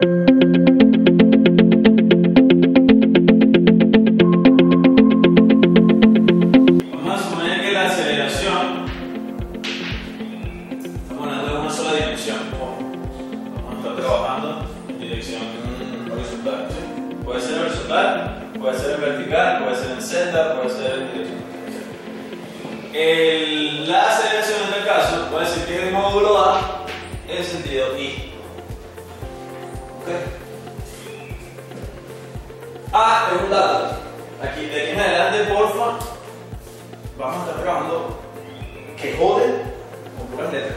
Vamos a suponer que la aceleración estamos hablando de una sola dirección. Vamos a estar trabajando en dirección horizontal. Puede ser horizontal, puede ser en vertical, puede ser en Z, puede ser en dirección. La aceleración en este caso puede ser que el módulo A en sentido I. ¿Ok? A es un dato. Aquí, de aquí en adelante, porfa, vamos a estar trabajando que joden con puras letras.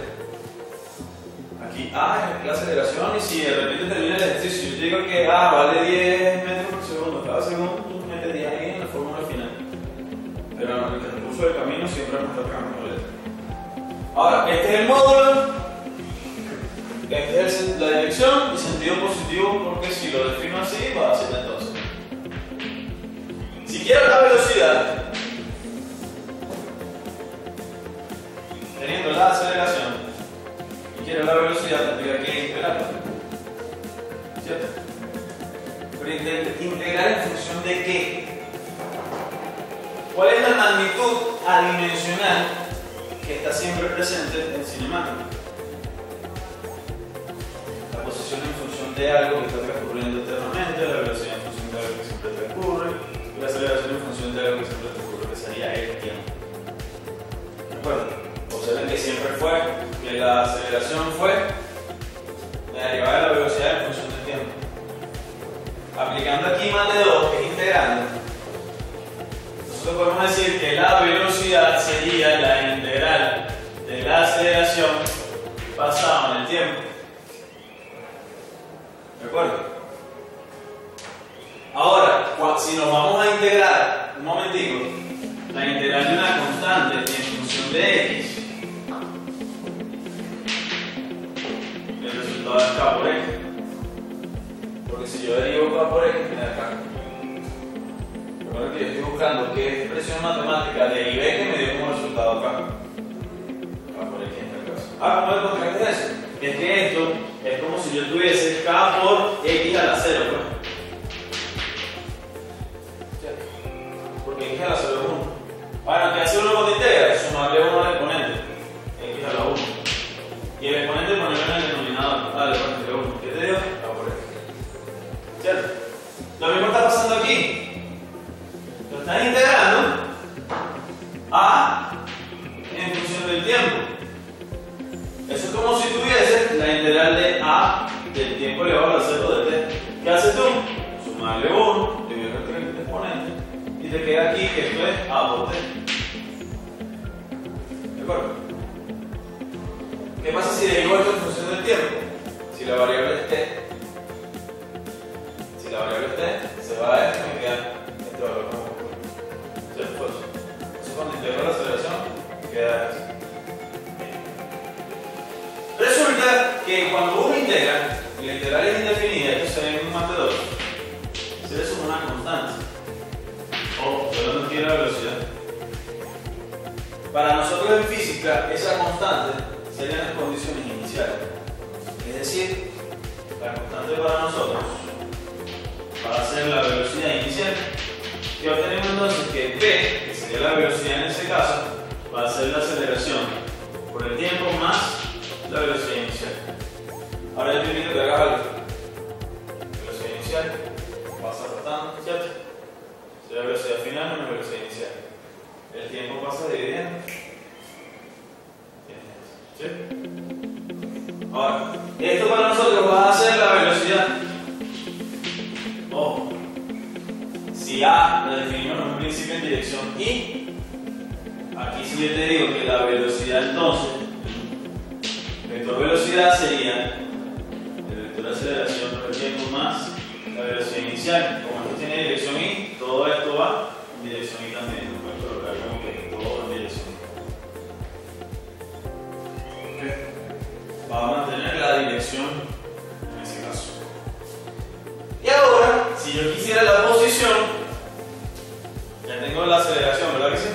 Aquí A es la aceleración y si de repente termina el ejercicio, yo digo que A vale 10 metros por segundo, cada segundo tú metes 10 ahí en la fórmula final. Pero en el transcurso del camino siempre vamos a estar trabajando letras. Ahora, este es el módulo, el- la dirección y sentido positivo porque si lo defino así va a ser entonces. Si quiero la velocidad, teniendo la aceleración, y quiero la velocidad, tendría que integrarla. ¿Cierto? Pero inte- integrar en función de qué? ¿Cuál es la magnitud adimensional que está siempre presente en cinemática? En función de algo que está transcurriendo eternamente, la velocidad en función de algo que siempre transcurre, y la aceleración en función de algo que siempre transcurre, que sería el tiempo. ¿De? Observen que siempre fue, que la aceleración fue la derivada de la velocidad en función del tiempo. Aplicando aquí más de 2, que es integrando, nosotros podemos decir que la velocidad sería la integral de la aceleración basada en el tiempo. ¿De acuerdo? Ahora, si nos vamos a integrar, un momentico, la integral de una constante en función de x, el resultado es k por x. Porque si yo derivo k por x, me da k. Recuerda que yo estoy buscando qué expresión matemática derivé que me dio como resultado k. K por x en este caso. Ah, ¿cómo le contraste eso? Es que esto es como si yo tuviese k por x a la 0, pues. ¿Cierto? Porque x a la 0 es 1. Bueno, ¿qué hace uno cuando integra? Sumarle 1 al exponente. x a la 1. Y el exponente ponerlo en el denominador. Ah, el exponente 1. ¿Qué te dio? K por x. ¿Cierto? Lo mismo está pasando aquí. Lo estás integrando a en función del tiempo. Eso es como si tuvieses la integral de a del tiempo elevado al cero de t. ¿Qué haces tú? Sumarle 1, dividir entre el exponente y te queda aquí que esto es a por t. ¿De acuerdo? ¿Qué pasa si derivo esto en función del tiempo? Si la variable es t. Si la variable es t, se va a esto y queda este valor como eso cuando integro la aceleración queda así. Resulta que cuando uno integra, y la integral es indefinida, esto se ve un más de 2, se le suma una constante. O, solo no tiene la velocidad. Para nosotros en física, esa constante serían las condiciones iniciales. Es decir, la constante para nosotros va a ser la velocidad inicial. Y obtenemos entonces que P, que sería la velocidad en ese caso, va a ser la aceleración por el tiempo más la velocidad inicial. Ahora yo te invito a que hagas algo. Velocidad inicial, pasa rotando, ¿cierto? Sería velocidad final menos la velocidad inicial. El tiempo pasa dividiendo. ¿Sí? Ahora, esto para nosotros va a ser la velocidad. Ojo. Si A la definimos en un principio en dirección I, aquí si yo te digo que la velocidad entonces, vector velocidad sería aceleración tiempo más la velocidad inicial. Como esto tiene dirección I, todo esto va en dirección I también. Va a mantener la dirección en ese caso. Y ahora, si yo quisiera la posición, ya tengo la aceleración, ¿verdad que sí?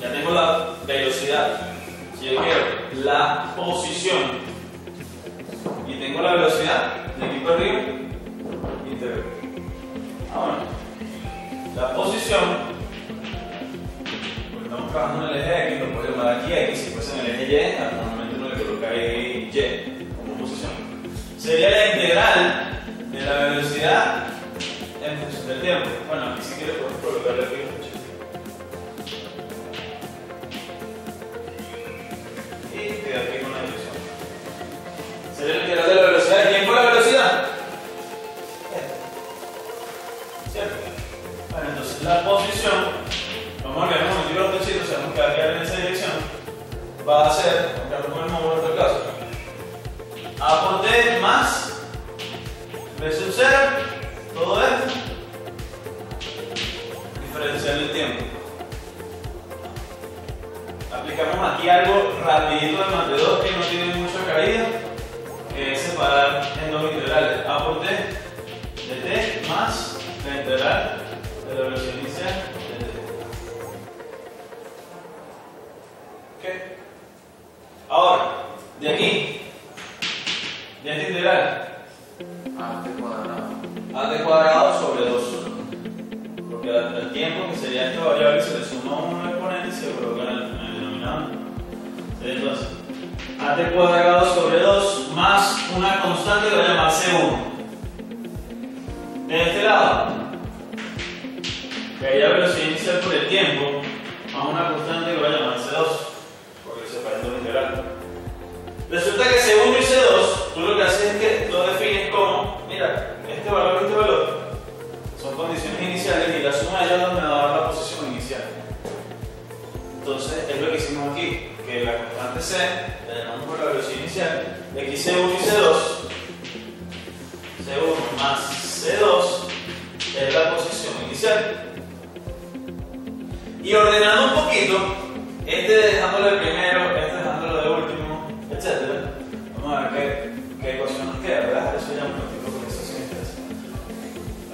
Ya tengo la velocidad. Si yo quiero la posición y tengo la velocidad de aquí para arriba, íntegro. Ahora, la posición, porque estamos trabajando en el eje X, lo puedo llamar aquí X, si fuese en el eje Y, normalmente uno le coloca ahí Y como posición. Sería la integral de la velocidad en función del tiempo. Bueno, aquí si quieres podemos colocarle aquí ¿Cierto? Bueno, entonces la posición, vamos a ver un momentito los pechitos, sabemos que va a quedar en esa dirección, va a ser, no con el módulo otro caso, A por T más B sub 0, todo esto, diferencial del tiempo. Aplicamos aquí algo rapidito de más de 2 que no tiene mucha caída, que es separar en dos integrales, A por T de T más integral de la velocidad inicial. ¿Ok? Ahora, de aquí, de esta integral, A T cuadrado. a t cuadrado sobre 2. Porque el tiempo, que sería esta variable, se le suma un exponente y se coloca en el, en el denominador. Entonces a t cuadrado sobre 2 más una constante que va a llamar C1. De este lado, que haya velocidad inicial por el tiempo, más una constante que va a llamar C2, porque se en dos integral. Resulta que C1 y C2, tú lo que haces es que lo defines como, mira, este valor y este valor son condiciones iniciales y la suma de ellas me va a dar la posición inicial. Entonces, es lo que hicimos aquí, que la constante C, la llamamos por la velocidad inicial, de aquí C1 y C2, C1 más Y ordenando un poquito, este dejándolo de primero, este dejándolo de último, etc. Vamos a ver qué, qué ecuación nos queda, ¿verdad? Eso ya un eso sí me interesa.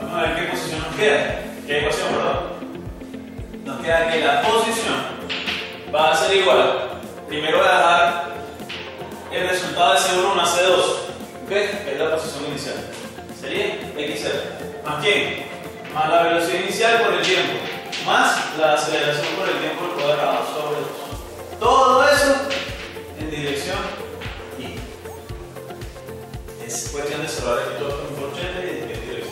Vamos a ver qué posición nos queda. ¿Qué ecuación, perdón? Nos queda que la posición va a ser igual. Primero voy a dejar el resultado de C1 más C2, ¿ok? Es la posición inicial. Sería x0. ¿Más quién? Más la velocidad inicial por el tiempo, más la aceleración por el tiempo al cuadrado sobre 2. Todo eso en dirección y. Es cuestión de cerrar aquí todo con corchete y en dirección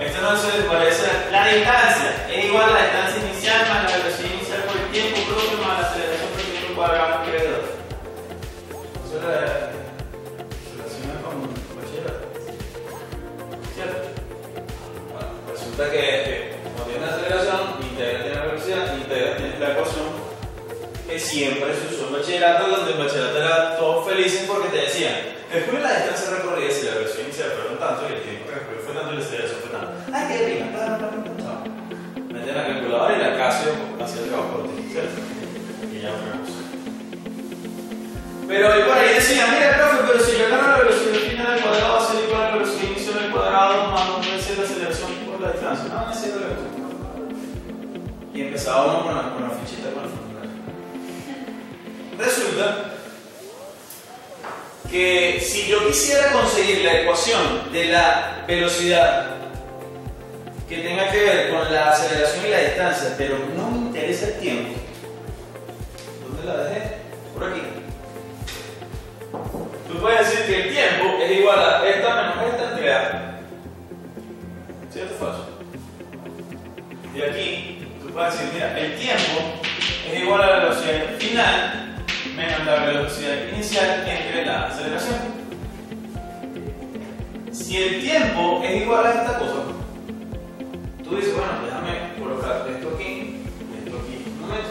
y Esto no se parece. La distancia es igual a la distancia inicial más la velocidad inicial por el tiempo propio más la aceleración por el tiempo cuadrado que siempre se usó en bachillerato, donde en bachillerato era todos felices porque te decían, calcula la distancia recorrida si la velocidad inicial fueron tanto y el tiempo que fue tanto y la aceleración fue tanto. ¡Ay, qué chao. Meten la calculadora y la Casio hacía el ¿cierto? Y ya cosa. Pero hoy por ahí decían, mira, profe, pero si yo agarro la velocidad final al cuadrado va a ser igual a la velocidad inicial al cuadrado más un veces la aceleración por la distancia. No, no es cierto. Y empezaba uno con la, con la fichita el. Que si yo quisiera conseguir la ecuación de la velocidad que tenga que ver con la aceleración y la distancia, pero no me interesa el tiempo, ¿dónde la dejé? Por aquí. Tú puedes decir que el tiempo es igual a esta menos esta entre A. ¿Cierto o falso? Y aquí, tú puedes decir, mira, el tiempo es igual a la velocidad final menos la velocidad inicial entre la aceleración. Si el tiempo es igual a esta cosa, tú dices, bueno, déjame colocar esto aquí esto aquí un momento.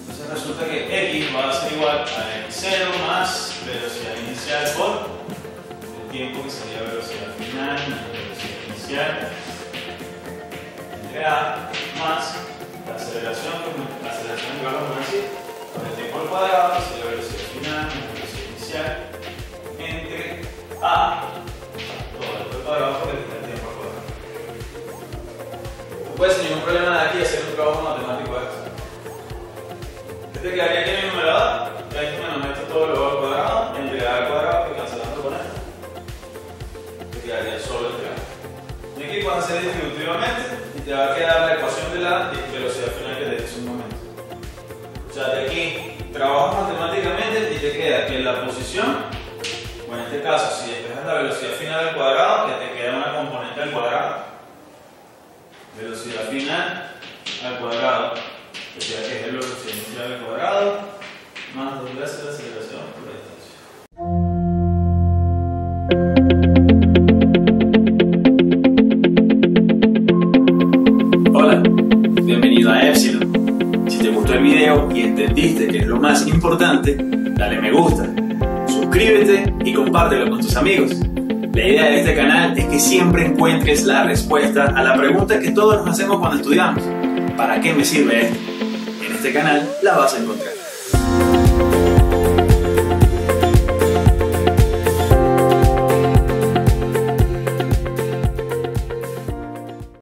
Entonces resulta que x va a ser igual a x0 más velocidad inicial por el tiempo que sería velocidad final menos velocidad inicial entre a más la aceleración, la aceleración igual a poner cuadrado, que es la velocidad final, la velocidad inicial, entre A, todo por cuadrado por el tiempo por cuadrado. Tú puedes sin ningún problema de aquí hacer un trabajo matemático de esto. Este quedaría aquí en el numerador, ya dijimos, nos meto todo lo al cuadrado, entre A al cuadrado, que cancelando con esto, te quedaría solo entre A. Y aquí puedes hacer distributivamente y te va a quedar la ecuación de la velocidad final que te hice un momento. O sea, de aquí trabajas matemáticamente y te queda que la posición, o en este caso, si despejas la velocidad final al cuadrado, que te queda una componente al cuadrado. Velocidad final al cuadrado, o sea que es el velocidad inicial al cuadrado, más dos veces la aceleración por la y compártelo con tus amigos. La idea de este canal es que siempre encuentres la respuesta a la pregunta que todos nos hacemos cuando estudiamos. ¿Para qué me sirve esto? En este canal la vas a encontrar.